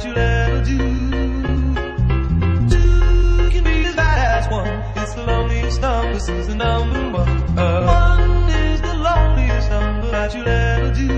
that you'll ever do. Two can be as bad as one. It's the loneliest number, this is the number one. Uh, one is the loneliest number that you'll ever do.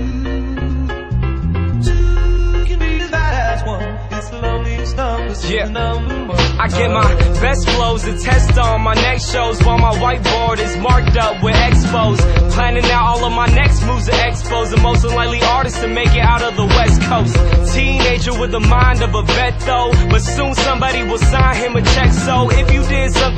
Two can be as bad as one. It's the loneliest number, this Yeah. the number one. I get my best flows to test on my next shows while my whiteboard is marked up with expos. Planning out all of my next moves to expos. The most unlikely artist to make it out of the West Coast. Teenager with the mind of a vet though. But soon somebody will sign him a check. So if you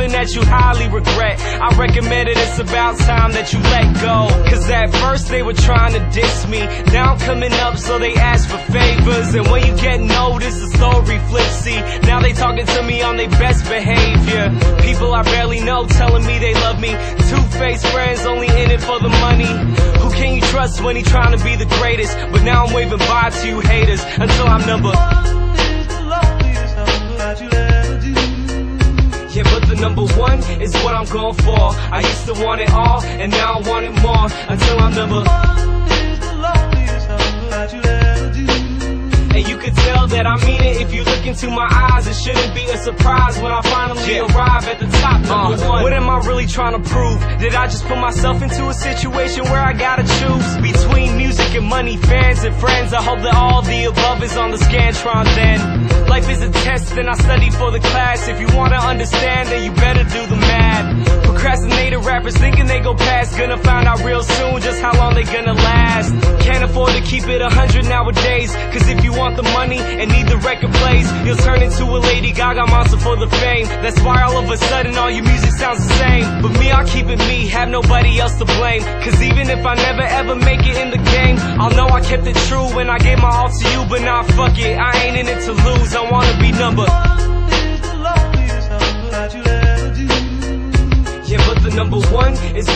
something that you highly regret, I recommend it. It's about time that you let go. Cause at first they were trying to diss me. Now I'm coming up so they ask for favors. And when you get noticed, the story flips. See, now they talking to me on their best behavior. People I barely know telling me they love me. Two-faced friends only in it for the money. Who can you trust when he trying to be the greatest? But now I'm waving bye to you haters until I'm number. One is what I'm going for. I used to want it all, and now I want it more until I'm number. One is the loneliest number that you'll ever do. And you can tell that I mean it if you look into my eyes. It shouldn't be a surprise when I finally arrive at the top. Uh, number one. What am I really trying to prove? Did I just put myself into a situation where I gotta choose between money, fans and friends? I hope that all the above is on the Scantron then. Life is a test and I study for the class. If you wanna understand, then you better do the math. Procrastinated rappers thinking they go past. Gonna find out real soon just how they gonna last. Can't afford to keep it a hundred nowadays. Cause if you want the money and need the record plays, you'll turn into a Lady Gaga monster for the fame. That's why all of a sudden all your music sounds the same. But me, I keep it me, have nobody else to blame. Cause even if I never ever make it in the game, I'll know I kept it true when I gave my all to you. But nah, fuck it, I ain't in it to lose. I wanna be number.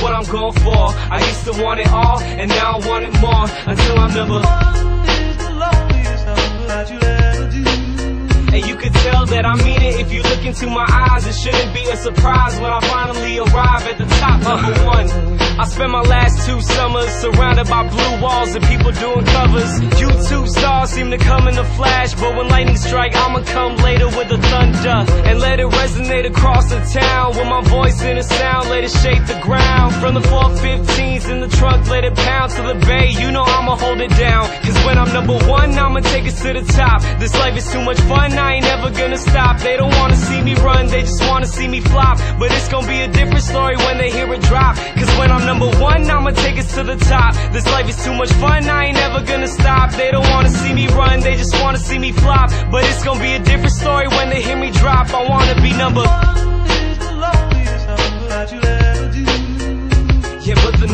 What I'm going for. I used to want it all, and now I want it more until I'm number. One is the loneliest number that you'll ever do. And you can tell that I mean it if you look into my eyes. It shouldn't be a surprise when I finally arrive at the top. Number one. I spent my last two summers surrounded by blue walls and people doing covers. YouTube stars seem to come in a flash, but when lightning strike, I'ma come later with the thunder and let it resonate across the town. With my voice in a sound, let it shake the ground. From the 415s in the trunk, let it pound to the bay. You know I'ma hold it down. Cause when I'm number one, I'ma take it to the top. This life is too much fun, I ain't never gonna stop. They don't wanna see me run, they just wanna see me flop. But it's gonna be a different story when they hear it drop. Cause when I'm number one, I'ma take it to the top. This life is too much fun, I ain't never gonna stop. They don't wanna see me run, they just wanna see me flop. But it's gonna be a different story when they hear me drop. I wanna be number.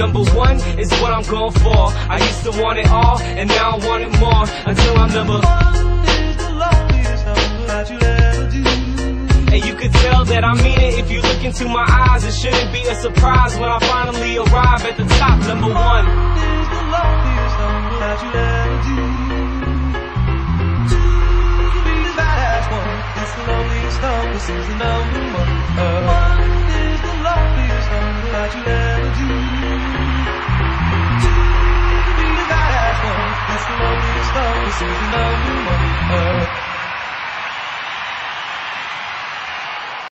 Number one is what I'm going for. I used to want it all, and now I want it more until I'm number. One is the loneliest number that you'll ever do. And you can tell that I mean it if you look into my eyes. It shouldn't be a surprise when I finally arrive at the top. Number one. is the loneliest number that you'll ever do. Two can be bad as one. It's the loneliest number, is the number one. is no more. Uh,